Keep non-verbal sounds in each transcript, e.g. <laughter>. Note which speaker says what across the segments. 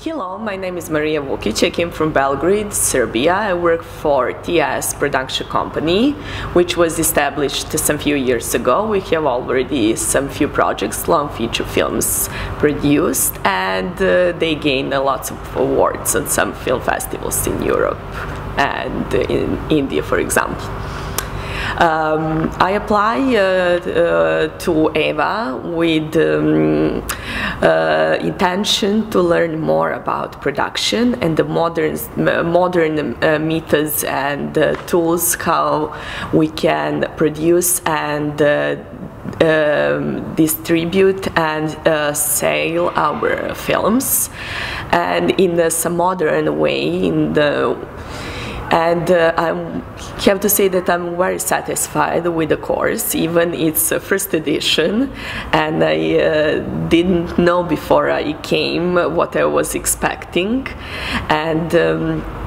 Speaker 1: Hello, my name is Marija Vukic. I came from Belgrade, Serbia. I work for TS Production Company, which was established some few years ago. We have already some few projects, long feature films produced, and uh, they gained lots of awards on some film festivals in Europe and in India, for example. Um, I apply uh, uh, to EWA with um, uh, intention to learn more about production and the modern modern uh, methods and uh, tools how we can produce and uh, um, distribute and uh, sell our films. And in a some modern way in the and uh, I have to say that I'm very satisfied with the course, even its uh, first edition, and I uh, didn't know before I came what I was expecting, and. Um,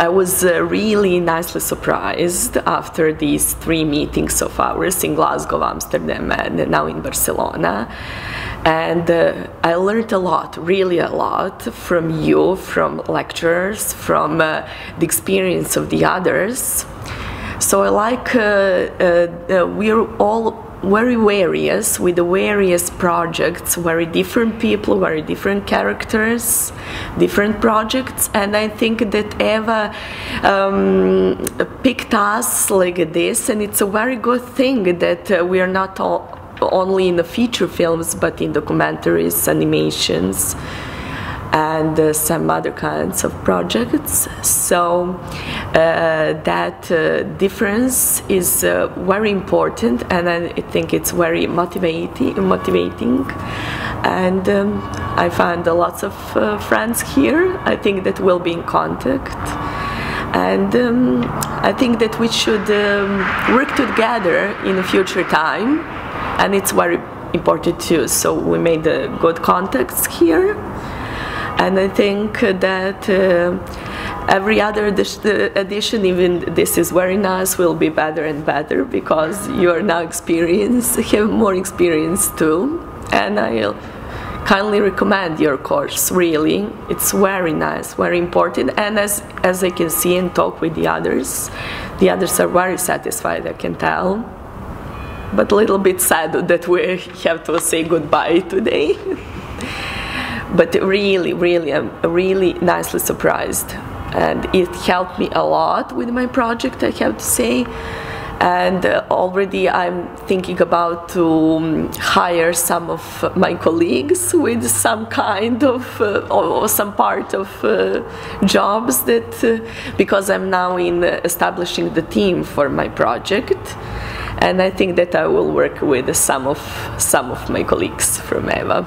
Speaker 1: I was uh, really nicely surprised after these three meetings of ours in Glasgow, Amsterdam, and now in Barcelona. And uh, I learned a lot, really a lot, from you, from lecturers, from uh, the experience of the others. So I like, uh, uh, uh, we're all very various with the various projects very different people very different characters different projects. And i think that EWA um, picked us like this and it's a very good thing that uh, we are not all, only in the feature films but in documentaries animations and uh, some other kinds of projects. So uh, that uh, difference is uh, very important, and I think it's very motivating. Motivating, and um, I found lots of uh, friends here. I think that we'll be in contact. And um, I think that we should um, work together in a future time, and it's very important too. So we made good contacts here and I think that uh, every other edition, even this is very nice, will be better and better because you are now experienced, have more experience too, and I'll kindly recommend your course. Really, it's very nice, very important, and as as I can see and talk with the others, the others are very satisfied. I can tell but a little bit sad that we have to say goodbye today. <laughs> but really, really, I'm really nicely surprised. And it helped me a lot with my project, I have to say. And uh, already I'm thinking about to um, hire some of my colleagues with some kind of, uh, or some part of uh, jobs that, uh, because I'm now in establishing the team for my project. And I think that I will work with some of, some of my colleagues from EWA.